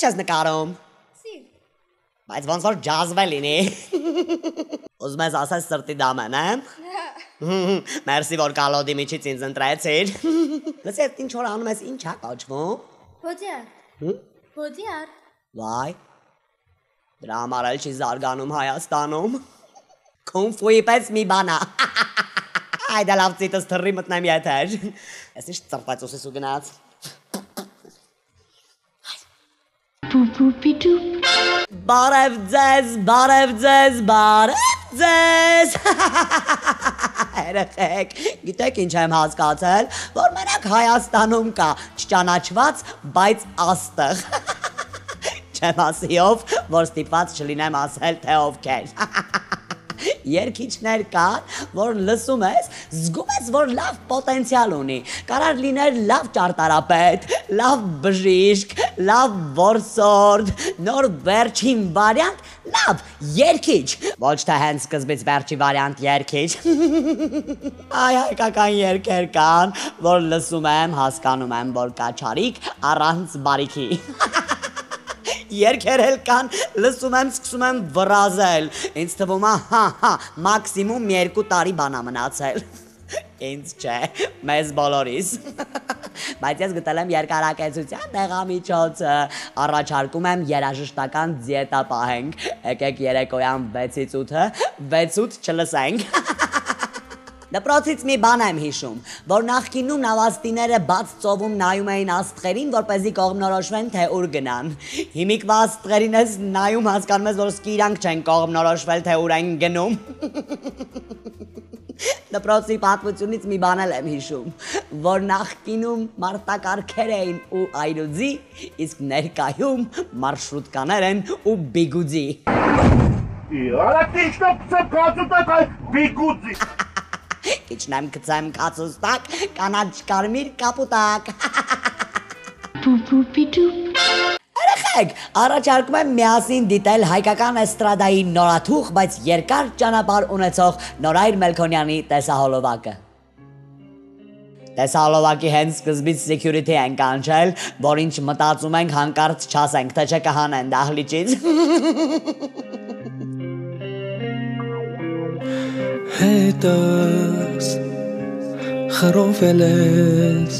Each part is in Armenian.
Ինչ ես նկարում։ Սիր։ Բայց ոնց որ ջազվե լինի։ Ուզում ես ասես սրտի դամեն, հա։ Մերսի որ կալոդի միջից ինձ ընտրեցիր։ Լսի, այդ ինչ որ անում ես, ինչ է կոչվում։ Բոդիար։ Հմ? Բոդիար։ Վայ։ Դրա համար էլ չի զարգանում Հայաստանում։ Կոնֆուի պես մի բանա։ Այ դա լավ ցիտս թռի մտնեմ եթեր։ Ես ինչ ծրպած ուսես ու գնաց։ Պուպուպիդու Բարև ձեզ, բարև ձեզ, բարև ձեզ։ Երեխեք, գիտեք ինչ եմ հասկացել, որ մենակ Հայաստանում կա չճանաչված, բայց աստղ։ Չեմ ասիով, որ ստիպված չլինեմ ասել թե ովքեր։ Երկիչներ կան, որ լսում ես, զգում ես, որ լավ պոտենցիալ ունի։ Կարար լիներ լավ ճարտարապետ, լավ բժիշկ, լավ որսորդ, նոր վերջին վարիանտ, լավ երկիչ։ Ոչ թե հենց սկզբից վերջի վարիանտ երկիչ։ Այ հայկական երկեր կան, որ լսում եմ, հասկանում եմ, որ կա չարիք առանց բարիքի։ Երկեր էլ կան, լսում եմ, սկսում եմ վրազել։ Ինձ թվում է, հա, հա, մաքսիմում 2 տարի բանա մնացել։ Ինձ չէ, մեզ բոլորիս։ Բայց ես գտել եմ երկարակեցության դեղամիջոցը։ Առաջարկում եմ երաժշտական դիետա պահենք։ Եկեք երեկոյան 6-ից 8-ը, 6-8 չլսենք։ Դպրոցից մի բան եմ հիշում, որ նախկինում նավաստիները բաց ծովում նայում էին աստղերին, որպեսզի կողմնորոշվեն, թե ուր գնան։ Հիմիկվա աստղերին ես նայում հասկանում ես, որ սկի իրանք չեն կողմնորոշվել, թե ուր են գնում։ Դպրոցի պատմությունից մի բան եմ հիշում, որ նախկինում մարտակարքեր էին ու այրուձի, իսկ ներկայում մարշրուտկաներ են ու բիգուձի։ Իարա տիշտը ծկածուտակ այ բիգուձի։ Իջնեմ գծեմ կացուստակ, կանաչ կարմիր կապուտակ։ Պուպուպիդու Երեխեք, առաջարկում եմ միասին դիտել հայկական էստրադայի նորաթուխ, բայց երկար ճանապարհ ունեցող Նորայր Մելքոնյանի տեսահոլովակը։ Տեսահոլովակի հենց սկզբից security են կանչել, որ ինչ մտածում ենք հանկարծ չասենք, թե չէ կհանեն դահլիճից։ հետս խրովել ես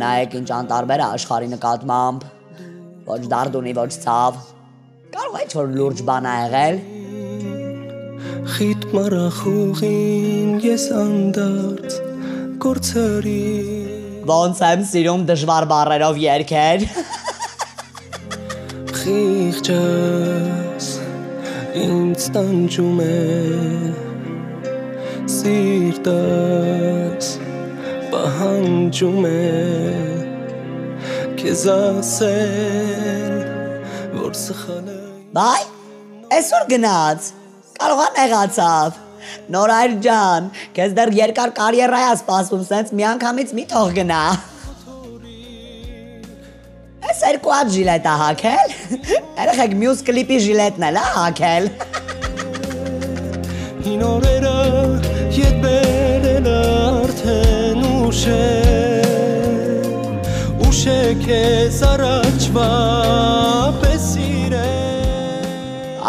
Նայեք ինչ անտարբեր է աշխարհի նկատմամբ։ Ոչ դարդունի, ոչ ցավ։ Կարող է ինչ-որ լուրջ բան ա եղել։ խիտ մարախուղին ես անդարձ կորցրի Ոնց եմ սիրում դժվար բառերով երգեր։ խիղճս ինձ տանջում է սիրտս պահանջում է քեզ ասել որ սխալը Բայ, այսօր գնաց։ Կարող է նեղացավ։ Նորայր ջան, քեզ դեռ երկար կարիերա է սպասում, սենց միանգամից մի թող գնա։ Այս երկու հատ ժիլետ ա հակել։ Երեխեք մյուս կլիպի ժիլետն էլ ա հակել։ Հին օրերը ետ բերել արդեն ուշ է Ուշ է քեզ առաջվա պես սիրել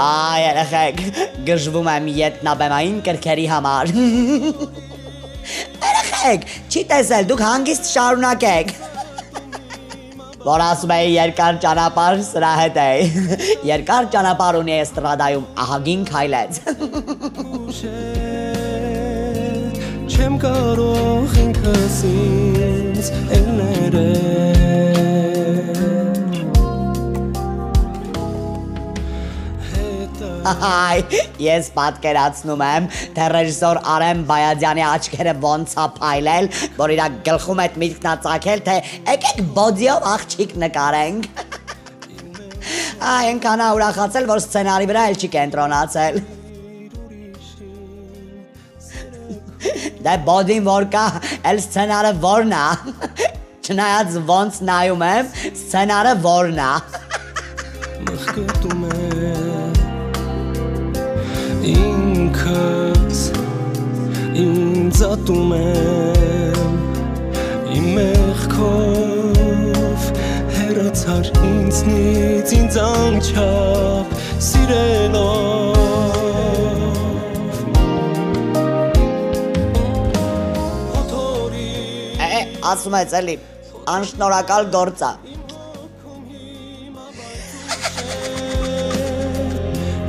Այ երեխեք, գժվում եմ ետնաբեմային կրքերի համար։ Երեխեք, չի տեսել, դուք հանգիստ շարունակեք։ Որ ասում էի երկար ճանապարհ սրա հետ է։ Երկար ճանապարհ ունի էստրադայում ահագին քայլեց։ Չեմ կարող ինքս ինձ ներել Հայ, ես պատկերացնում եմ, թե ռեժիսոր Արեմ Բայադյանի աչքերը ոնց է փայլել, որ իր գլխում այդ միտքն է ցակել, թե եկեք բոդիով աղջիկ նկարենք։ Այ այնքան է ուրախացել, որ սցենարի վրա էլ չի կենտրոնացել։ Դե բոդին որ կա, էլ սցենարը որն է։ Չնայած ոնց նայում եմ, սցենարը որն է։ մխկտում է ինքս ինձ ատում եմ իմ մեղքով հերաց անցար ինձնից ինձ անչափ սիրելով ասում ես էլի, անշնորհակալ գործ է։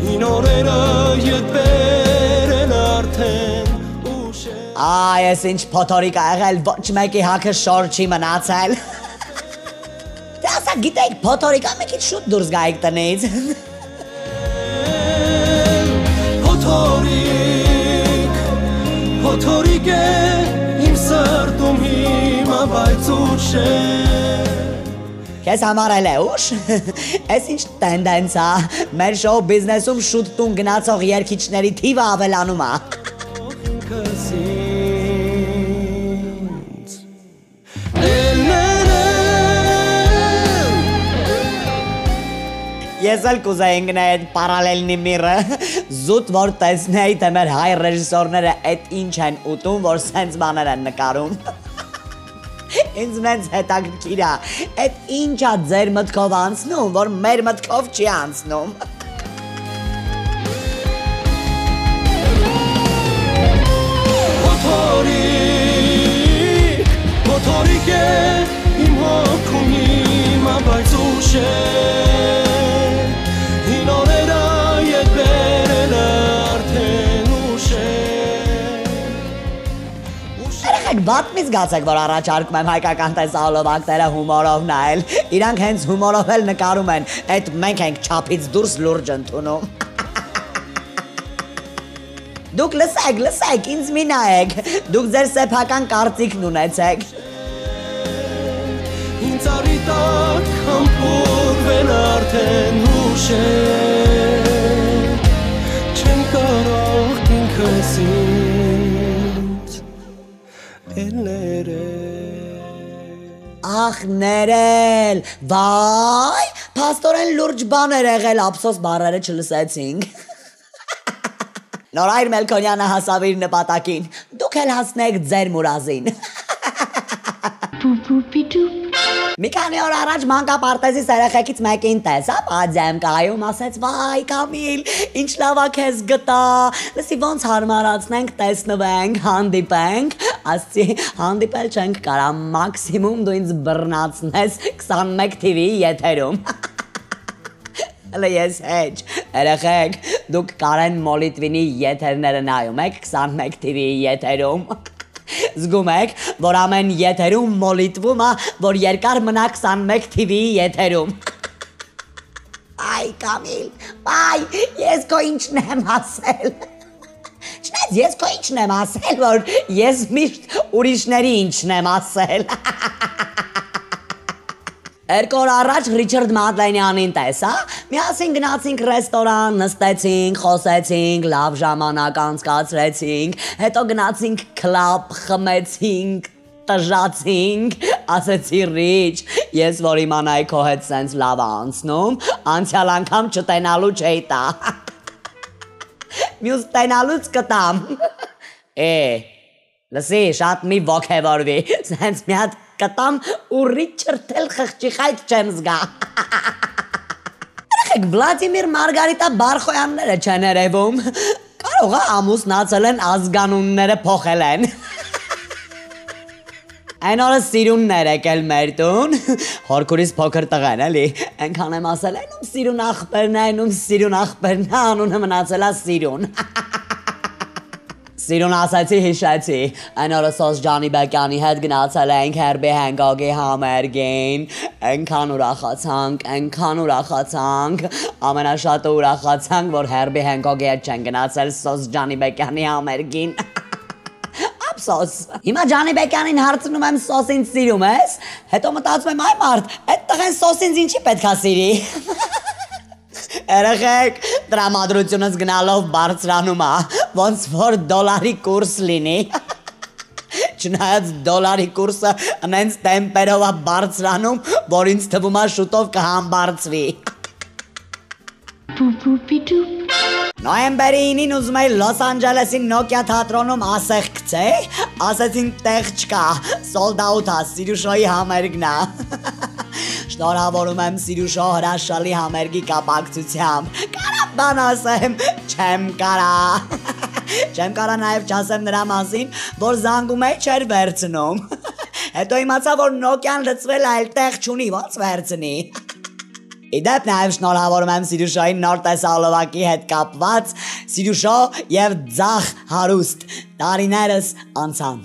Հին օրերը ետ բերեն արդեն Այ, ես ինչ փոթորիկ ա եղել, ոչ մեկի հակը շոր չի մնացել։ Դե ասա գիտեք, փոթորիկա մի քիչ շուտ դուրս գայիք տնից։ Հոթորիկ Հոթորիկ է իմ սրտում հիմա բայց ուշ է Քեզ համար էլ է ուշ։ Էս ինչ տենդենս է։ Մեր շոու բիզնեսում շուտ տուն գնացող երգիչների թիվը ավելանում է։ Ես էլ կուզեի ընկնել այդ պարալելնի միրը։ Զուտ որ տեսնեի թե մեր հայ ռեժիսորները այդ ինչ են ուտում, որ սենց բաներ են նկարում։ Ինձ մենց հետաքրքիր է, այդ ինչա ձեր մտքով անցնում, որ մեր մտքով չի անցնում։ Հոթորիկ Հոթորիկ է իմ հոգում հիմա բայց ուշ է Բաց մի զգացեք, որ առաջարկում եմ հայկական տեսահոլովակները հումորով նայել։ Իրանք հենց հումորով էլ նկարում են, այդ մենք ենք չափից դուրս լուրջ ընդունում։ Դուք լսեք, լսեք, ինձ մի նայեք։ Դուք ձեր սեփական կարծիքն ունեցեք։ Ինձ արիտակ համբուրվեն արդեն ուշ է Չեմ կարող ինքս ինձ Ախ ներել։ Վայ, փաստորեն լուրջ բաներ եղել, ափսոս բառերը չլսեցինք։ Նորայր Մելքոնյանը հասավ իր նպատակին։ Դուք էլ հասնեք ձեր մուրազին։ Մի քանի օր առաջ մանկապարտեզի երեխեքից մեկին տեսա, բաձեմ կայում ասեց՝ «Վայ, Կամիլ, ինչ լավ է քեզ գտա։ Լսի ոնց հարմարացնենք, տեսնվենք, հանդիպենք»։ Ասցի, հանդիպել չենք կարա, մաքսիմում դու ինձ բռնացնես 21 TV եթերում։ Հələ ես հեչ։ Երեխեք, դուք Կարեն Մոլիտվինի եթերները նայում եք 21 TV-ի եթերում։ Զգում եք, որ ամեն եթերում մոլիտվում է, որ երկար մնա 21 TV-ի եթերում։ Այ Կամիլ, այ ես քո ինչն եմ ասել։ Չնայած ես քո ինչն եմ ասել, որ ես միշտ ուրիշների ինչն եմ ասել։ Երկու օր առաջ Ռիչարդ Մադլենյանին տեսա, միասին գնացինք ռեստորան, նստեցինք, խոսեցինք, լավ ժամանակ անցկացրեցինք, հետո գնացինք կլաբ, խմեցինք, տժացինք, ասեցի Ռիչ, ես որ իմանայի քո հետ սենց լավ անցնում, անցյալ անգամ չտենալու չէի տա։ Մյուս տենալուց կտամ։ Է, լսի, շատ մի ոգևորվի, սենց մի հատ կտամ ու Ռիչարդ էլ խղճի խայտ չեմ զգա։ Եք Վլադիմիր Մարգարիտա Բարխոյանները չեն երևում։ Կարող է ամուսնացել են ազգանունները փոխել են։ Այն օրը սիրուններ եկել մեր տուն, հորքուրից փոքր տղան էլի, այնքան եմ ասել, այնում սիրուն աղբերն է, այնում սիրուն աղբերն է, անունը մնացել է սիրուն։ Սիրուն ասացի հիշեցի, այն օրը սոս Ջանի Բեկյանի հետ գնացել ենք Հերբի Հենգոգի համերգին, այնքան ուրախացանք, այնքան ուրախացանք, ամենաշատը ուրախացանք, որ Հերբի Հենգոգի հետ չեն գնացել սոս Ջանի Բեկյանի համերգին։ Ափսոս։ Հիմա Ջանի Բեկյանին հարցնում եմ սոսին սիրում ես, հետո մտածում եմ այ մարդ, այդ տղեն սոսին ինչի պետքա սիրի։ Երեխեք, տրամադրությունս գնալով բարձրանում է, ոնց որ դոլարի կուրս լինի։ Չնայած դոլարի կուրսը անենց տեմպերով է բարձրանում, որ ինձ թվում է շուտով կհամբարձվի։ Նոյեմբերի 9-ին ուզում էի Լոս Անջելեսի Nokia թատրոնում ասեղ գցեի, ասեցին տեղ չկա, sold out է, Սիրուշոյի համերգն է։ Շնորհավորում եմ Սիրուշո հրաշալի համերգի կապակցությամբ։ Կարա բան ասեմ, չեմ կարա։ Չեմ կարա նաև չասեմ նրա մասին, որ զանգում է չեր վերցնում։ Հետո իմացա, որ Nokia-ն լծվել այլ տեղ չունի, ո՞նց վերցնի։ Իդեպ նաև շնորհավորում եմ Սիրուշոյին նոր տեսալովակի հետ կապված Սիրուշո եւ ձախ հարուստ տարիներս անցան։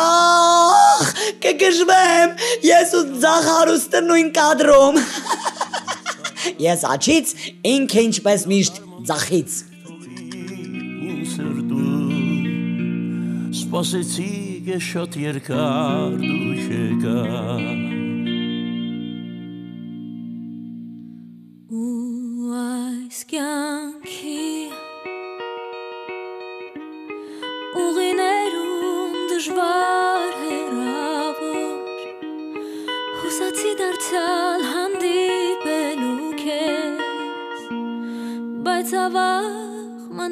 Բախ, կգժվեմ, ես ու ձախ հարուստը նույն կադրում։ Ես աչից, ինքը ինչպես միշտ սրտում սպասեցի գեշոտ երկար դու չեկար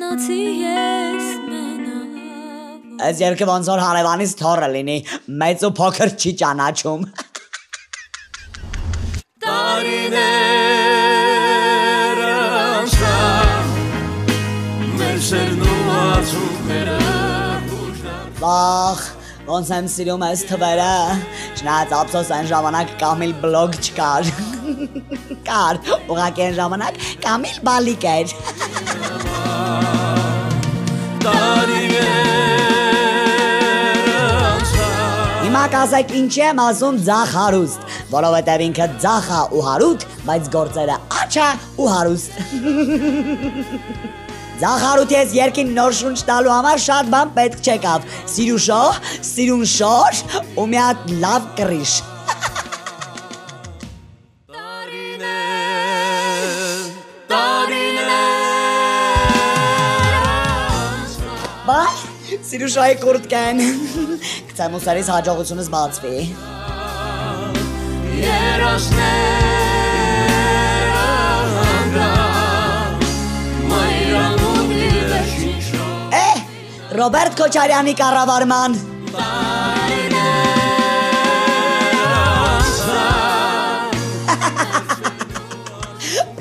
մնացի ես մենավոր Այս երկը ոնց որ հարևանից թորը լինի, մեծ ու փոքր չի ճանաչում։ տարիները անցան մեր սերն ու ածուկները Վախ, ոնց եմ սիրում այս թվերը։ Չնայած ափսոս այն ժամանակ Կամիլ բլոգ չկար։ Կար, ուղղակի այն ժամանակ Կամիլ բալիկ էր։ կասեք ինչի եմ ասում ձախ հարուստ, որովհետև ինքը ձախ է ու հարուտ, բայց գործերը աչա ու հարուստ։ Ձախ հարուտ ես երկին նոր շունչ տալու համար շատ բան պետք չեկավ։ Սիրուշո, սիրուն շոր ու մի հատ լավ կրիշ։ Սիրուշայի կուրտկեն։ Գցեմ ուսերից հաջողությունս բացվի։ երասները հանգան մայրամուտի վերջին շոր Է, Ռոբերտ Քոչարյանի կառավարման։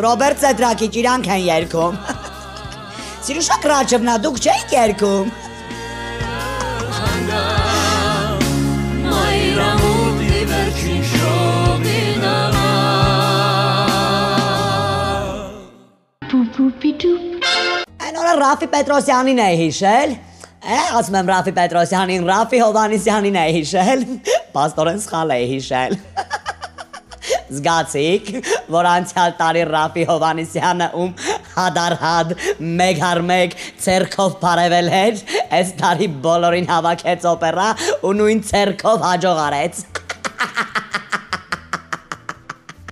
Ռոբերտ Սեդրակի ճիրանք են երգում։ Սիրուշա Կրաչևնա դուք չեք երգում։ Ռաֆի Պետրոսյանին է հիշել։ Է, ասում եմ Ռաֆի Պետրոսյանին, Ռաֆի Հովանիսյանին է հիշել։ Պաստորեն սխալ է հիշել։ Զգացիք, որ անցյալ տարի Ռաֆի Հովանիսյանը ում հադարհադ մեկ հար մեկ ցերքով բարևել էր, այս տարի բոլորին հավաքեց օպերա ու նույն ցերքով հաջող արեց։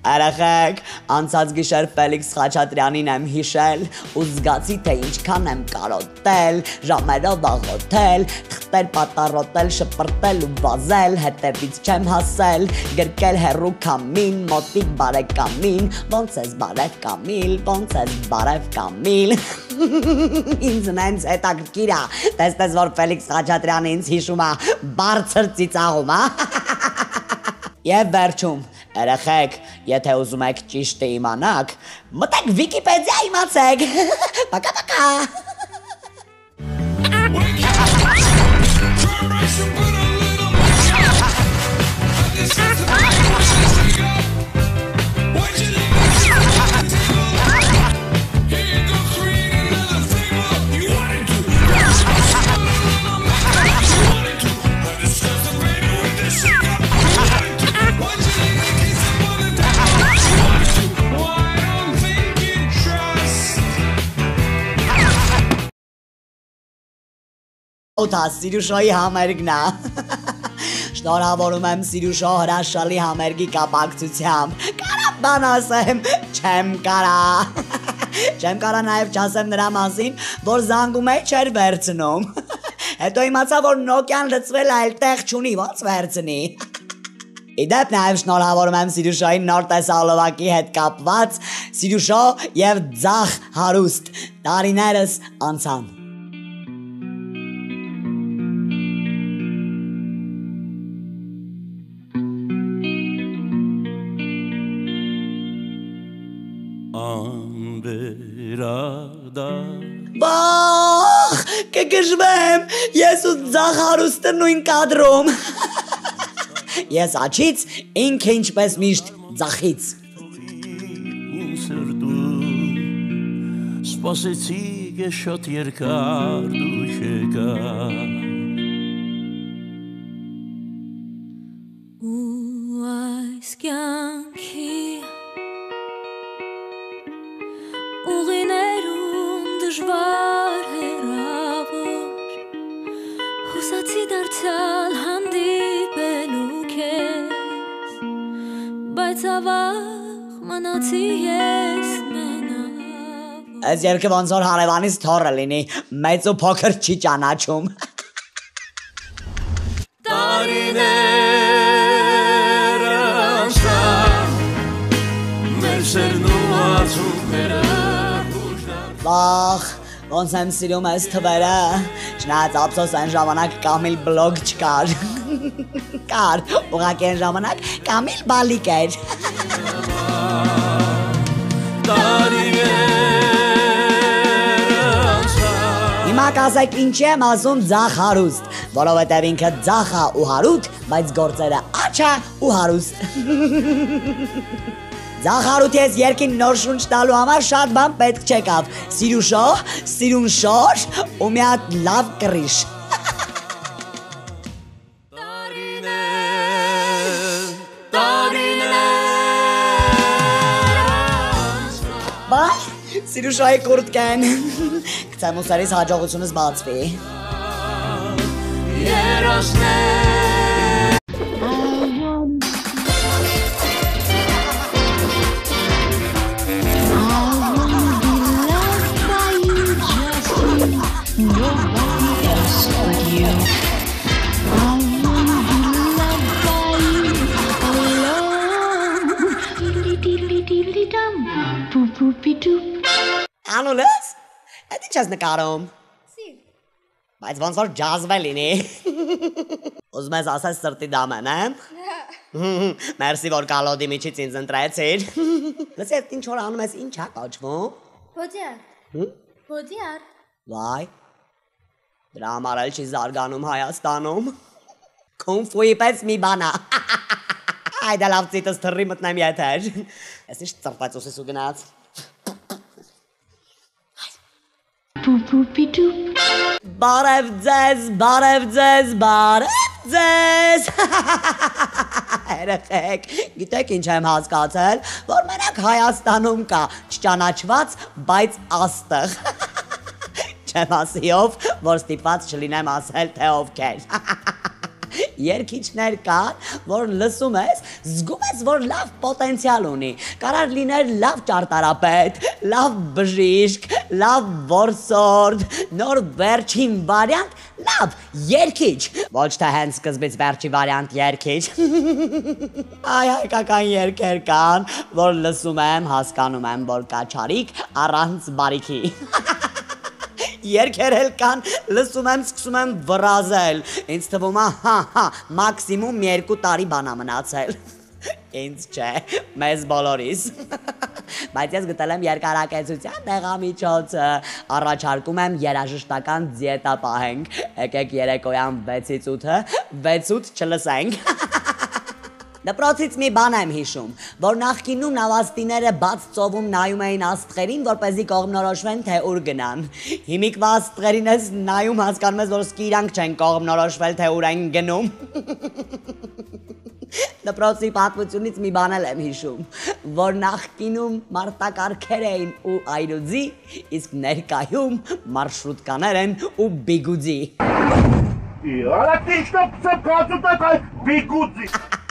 Արախակ, անցած գիշեր Ֆելիքս Խաչատրյանին եմ հիշել ու զգացի թե ինչքան եմ կարոտել, ժամերով աղոթել, թղթեր պատառոտել, շպրտել ու վազել, հետևից չեմ հասել, գրկել հերու կամին, մոտիկ բարեկամին, ոնց ես բարև կամիլ, ոնց ես բարև կամիլ։ Ինձ նենց հետաքրքիր է, տեսնես որ Ֆելիքս Խաչատրյանը ինձ հիշում է բարձր ծիծաղում, հա։ Եվ վերջում, երեխեք, եթե ուզում եք ճիշտը իմանաք, մտեք Վիկիպեդիա իմացեք։ Պակա-պակա։ Օթա Սիրուշոյի համերգն է։ Շնորհավորում եմ Սիրուշո հրաշալի համերգի կապակցությամբ։ Կարա բան ասեմ, չեմ կարա։ Չեմ կարա նաև չասեմ նրա մասին, որ զանգում է չեր վերցնում։ Հետո իմացա, որ Nokia-ն լծվել այլ տեղ չունի, ո՞նց վերցնի։ Իդեպ նաև շնորհավորում եմ Սիրուշային նոր տեսալովակի հետ կապված Սիրուշո եւ ձախ հարուստ տարիներս անցան։ Անբերադա Բախ, կգժվեմ, ես ու ձախ հարուստը նույն կադրում։ Ես աչից, ինքը ինչպես միշտ ձախից։ սպասեցի գեշոտ երկար դու չեկար բայց ավաղ մնացի ես մենակ Այս երկը ոնց որ հարևանից թորը լինի, մեծ ու փոքր չի ճանաչում։ Տարիներ անցան մեր սերն ու արցունքները Բախ, ոնց եմ սիրում այս թվերը։ Չնայած ափսոս այն ժամանակ Կամիլ բլոգ չկար։ Կար, ուղղակի այն ժամանակ Կամիլ բալիկ էր։ Հիմա կասեք ինչ եմ ասում ձախ հարուստ, որովհետև ինքը ձախ է ու հարուտ, բայց գործերը աչա ու հարուստ։ Ձախ հարուտի ես երկին նոր շունչ տալու համար շատ բան պետք չեկավ։ Սիրուշո, սիրուն շոր ու մի հատ լավ կրիշ։ Բայց Սիրուշայի կուրտկեն։ Գցեմ ուսերից հաջողությունս բացվի։ երասներ Անուլես։ Դա ինչ ես նկարում։ Բայց ոնց որ ջազվել լինի։ Ուզում ես ասես սրտի դամեն, հա։ Մերսի որ կալոդի միջից ինձ ընտրեցիր։ Լսի, այդ ինչ որ անում ես, ինչ է կոչվում։ Բոդիար։ Բոդիար։ Վայ։ Դրա համար էլ չի զարգանում Հայաստանում։ Կոնֆուի պես մի բանա։ Այդա լավ ցիտս թռի մտնեմ եթեր։ Ես ինչ ծրտած ուսես ու գնաց։ Boopy doop. Բարև ձեզ, բարև ձեզ, բարև ձեզ։ Երեխեք, գիտեք ինչ եմ հասկացել, որ մենակ Հայաստանում կա չճանաչված, բայց աստղ։ Չեմ ասիով, որ ստիպված չլինեմ ասել թե ովքեր։ Երկիչներ կան, որ լսում ես, զգում ես, որ լավ պոտենցիալ ունի։ Կարար լիներ լավ ճարտարապետ, լավ բժիշկ, լավ որսորդ, նոր վերջին վարիանտ, լավ երկիչ։ Ոչ թե հենց սկզբից վերջի վարիանտ երկիչ։ Այ հայկական երկեր կան, որ լսում եմ, հասկանում եմ, որ կա չարիք առանց բարիքի։ Երկերել կան, լսում եմ, սկսում եմ վրազել։ Ինձ թվում է, հա, հա, մաքսիմում 2 տարի բանա մնացել։ Ինձ չէ, մեզ բոլորիս։ Բայց ես գտել եմ երկարակեցության դեղամիջոցը, առաջարկում եմ երաժշտական դիետա պահենք։ Եկեք երեկոյան 6-ից 8-ը, 6-8 չլսենք։ Դպրոցից մի բան եմ հիշում, որ նախկինում նավաստիները բաց ծովում նայում էին աստղերին, որպեսզի կողմնորոշվեն, թե ուր գնան։ Հիմիկվա աստղերին ես նայում հասկանում ես, որ սկի իրանք չեն կողմնորոշվել, թե ուր են գնում։ Դպրոցի պատմությունից մի բան եմ հիշում, որ նախկինում մարտակարքեր էին ու այրուձի, իսկ ներկայում մարշրուտկաներ են ու բիգուձի։ Իարա, դիչնա ծեփ կացուտակ այ բիգուձի։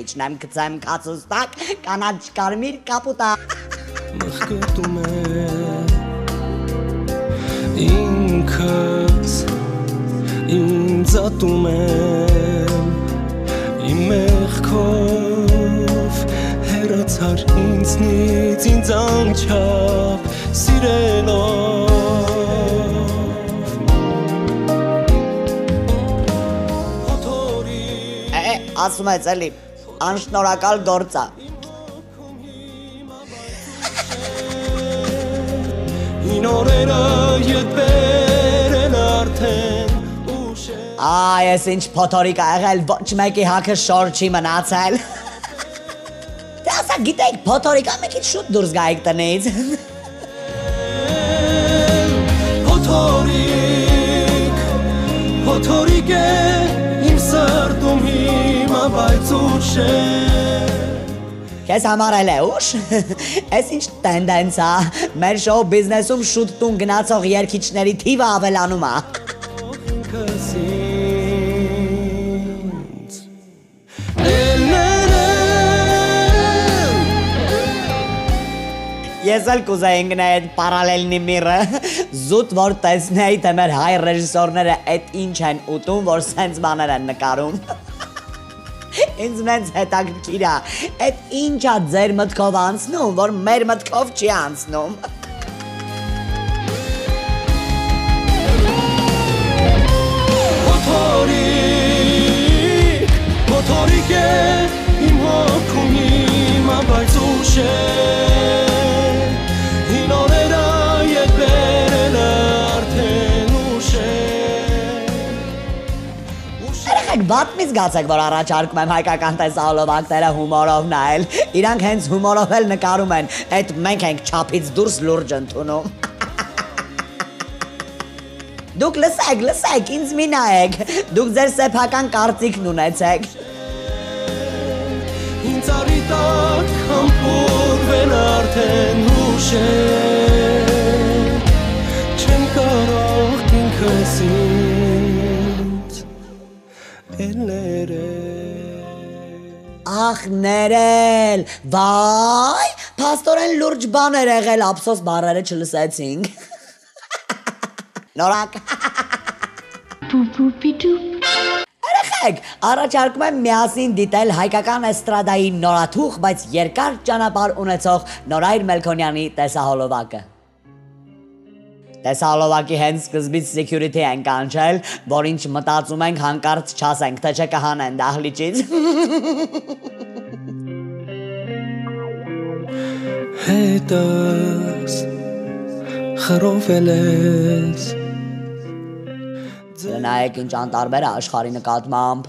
Իջնեմ գցեմ կացուստակ, կանաչ կարմիր կապուտա։ մխկտում է ինքս ինձ ատում եմ իմ մեղքով դարձար ինձնից ինձ անչափ սիրելով Է, ասում է ցելի, անշնորհակալ գործա։ Հին օրերը ետ բերեն արդեն է Այ, ես ինչ փոթորիկ ա եղել, ոչ մեկի հակը շոր չի մնացել։ Դե ասա գիտեք, փոթորիկա մեկ ինչ շուտ դուրս գայիք տնից։ Հոթորիկ Հոթորիկ է բայց ուշ է Քեզ համար էլ է ուշ։ Էս ինչ տենդենս է։ Մեր շոու բիզնեսում շուտ տուն գնացող երգիչների թիվը ավելանում Էլներեմ Ես էլ կուզեի ընկնել այդ պարալելնի միրը։ Զուտ որ տեսնեի թե մեր հայ ռեժիսորները այդ ինչ են ուտում, որ սենց բաներ են նկարում։ Ինձ մենց հետաքրքիր է, այդ ինչա ձեր մտքով անցնում, որ մեր մտքով չի անցնում։ Հոթորիկ Հոթորիկ է իմ հոգում հիմա բայց ուշ է Մի զգացեք, որ առաջարկում եմ հայկական տեսահոլովակները հումորով նայել։ Իրանք հենց հումորով էլ նկարում են, այդ մենք ենք չափից դուրս լուրջ ընդունում։ Դուք լսեք, լսեք, ինձ մի նայեք։ Դուք ձեր սեփական կարծիքն ունեցեք։ Ինձ արիտակ համբուրվել արդեն ուշ Ախ ներել։ Վայ, փաստորեն լուրջ բաներ եղել, ափսոս բառերը չլսեցինք։ Նորակ։ Boop-boop-be-doop. Երեխեք, առաջարկում եմ միասին դիտել հայկական էստրադայի նորաթուխ, բայց երկար ճանապարհ ունեցող Նորայր Մելքոնյանի տեսահոլովակը։ Տեսահոլովակի հենց սկզբից security են կանչել, որ ինչ մտածում ենք հանկարծ չասենք, թե չկհանեն դահլիճից։ հետս խրովել ես Նայեք ինչ անտարբեր է աշխարհի նկատմամբ։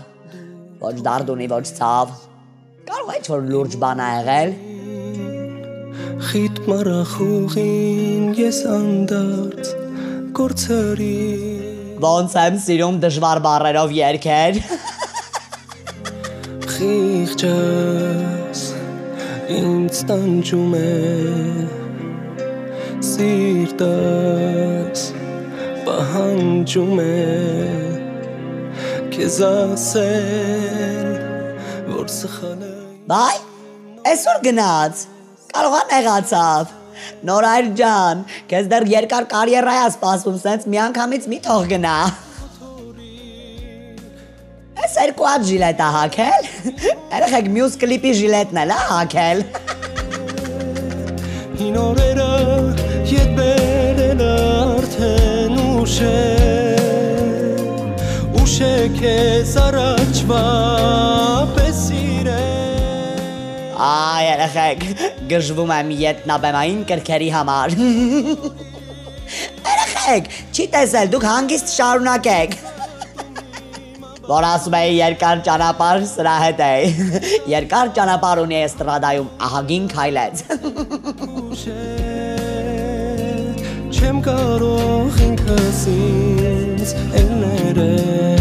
Ոչ դարդունի, ոչ ցավ։ Կարող է ինչ-որ լուրջ բան ա եղել։ խիտ մարախուղին ես անդարձ կորցրի Ոնց եմ սիրում դժվար բառերով երգեր։ խիղճս ինձ տանջում է սիրտս պահանջում է քեզ ասել որ սխալ է Բայ, այսօր գնաց։ Կարողա նեղացավ։ Նորայր ջան, քեզ դեռ երկար կարիերա է սպասում, սենց միանգամից մի թող գնա։ Այս երկու հատ ժիլետ ա հակել։ Երեխեք մյուս կլիպի ժիլետն էլ ա հակել։ Հին օրերը ետ բերել արդեն ուշ է Ուշ է քեզ առաջվա Այ երեխեք, գժվում եմ ետնաբեմային կրքերի համար։ Երեխեք, չի տեսել, դուք հանգիստ շարունակեք։ Որ ասում էի երկար ճանապարհ սրա հետ է։ Երկար ճանապարհ ունի էստրադայում ահագին քայլեց։ Չեմ կարող ինքս ինձ էլներել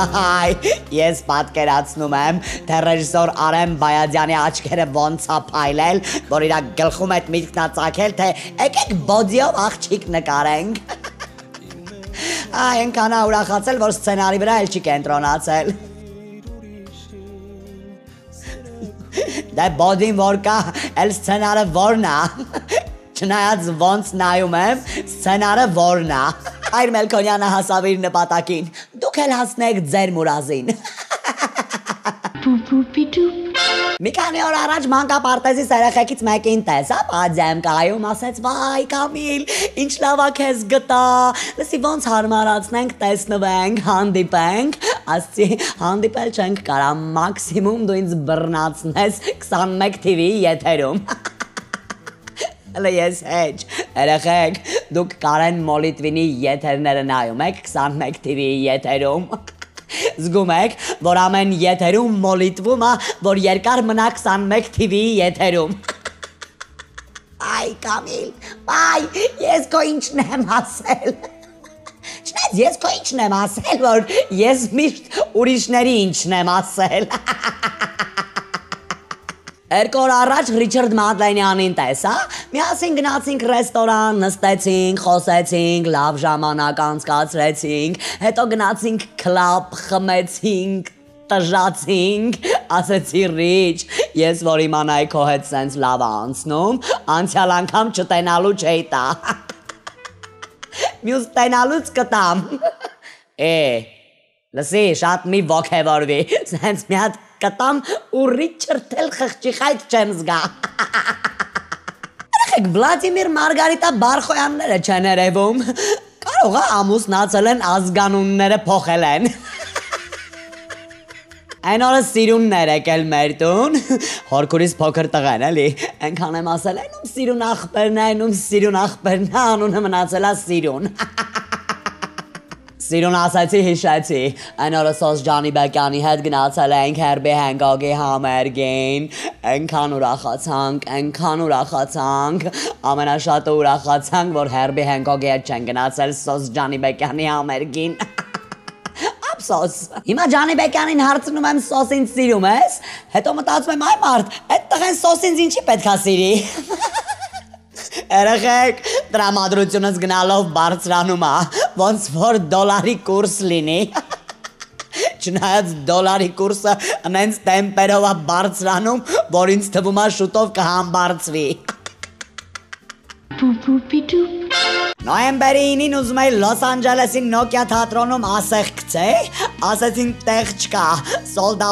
Հետը Այ, ես պատկերացնում եմ, թե ռեժիսոր Արեմ Բայադյանի աչքերը ոնց է փայլել, որ իր գլխում այդ միտքն է ցակել, թե եկեք բոդիով աղջիկ նկարենք։ Այ, այնքան ա ուրախացել, որ սցենարի վրա էլ չի կենտրոնացել։ Դե բոդին որ կա, էլ սցենարը որն է։ Չնայած ոնց նայում եմ, սցենարը որն է։ Այր Մելքոնյանը հասավ իր նպատակին։ էլ հասնեք ձեր մուրազին։ Մի քանի օր առաջ մանկապարտեզի երեխեքից մեկին տեսա, բաձեմ կայում, ասեց՝ «Վայ, Կամիլ, ինչ լավ է քեզ գտա։ Լսի ոնց հարմարացնենք, տեսնվենք, հանդիպենք»։ Ասցի, հանդիպել չենք կարա, մաքսիմում դու ինձ բռնացնես 21 TV եթերում։ Հələ ես հեչ։ Երեխեք, դուք Կարեն Մոլիտվինի եթերները նայում եք 21 TV եթերում։ Զգում եք, որ ամեն եթերում մոլիտվում է, որ երկար մնա 21 TV եթերում։ Այ Կամիլ, այ ես քո ինչն եմ ասել։ Չնայած ես քո ինչն եմ ասել, որ ես միշտ ուրիշների ինչն եմ ասել։ Երկու օր առաջ Ռիչարդ Մադլենյանին տեսա, միասին գնացինք ռեստորան, նստեցինք, խոսեցինք, լավ ժամանակ անցկացրեցինք, հետո գնացինք կլաբ, խմեցինք, տժացինք, ասեցի Ռիչ, ես որ իմանայի քո հետ սենց լավ անցնում, անցյալ անգամ չտենալու չէի տա։ Մյուս տենալուց կտամ։ Է, լսի, շատ մի ոգևորվի, սենց մի հատ կտամ ու Ռիչարդ էլ խղճի խայտ չեմ զգա։ Ախեք Վլադիմիր Մարգարիտա Բարխոյանները չեն երևում։ Կարող է ամուսնացել են ազգանունները փոխել են։ Այն օրը սիրուններ եկել մեր տուն, հորքուրից փոքր տղան էլի, այնքան եմ ասել, այնում սիրուն աղբերն է, այնում սիրուն աղբերն է, անունը մնացել է սիրուն։ Սիրուն ասացի հիշեցի, այն օրը սոս Ջանի Բեկյանի հետ գնացել ենք Հերբի Հենգոգի համերգին, այնքան ուրախացանք, այնքան ուրախացանք, ամենաշատը ուրախացանք, որ Հերբի Հենգոգի հետ չեն գնացել սոս Ջանի Բեկյանի համերգին։ Ափսոս։ Հիմա Ջանի Բեկյանին հարցնում եմ սոսին սիրում ես, հետո մտածում եմ այ մարդ, այդ տղեն սոսին ինչի պետքա սիրի։ Երեխեք, տրամադրությունս գնալով բարձրանում է, ոնց որ դոլարի կուրս լինի։ Չնայած դոլարի կուրսը անենց տեմպերով է բարձրանում, որ ինձ թվում է շուտով կհամբարձվի։ Պուպուպիդու Նոյեմբերի 9-ին ուզում էի Լոս Անջելեսի Nokia թատրոնում ասեղ գցեի, ասեցին տեղ չկա, sold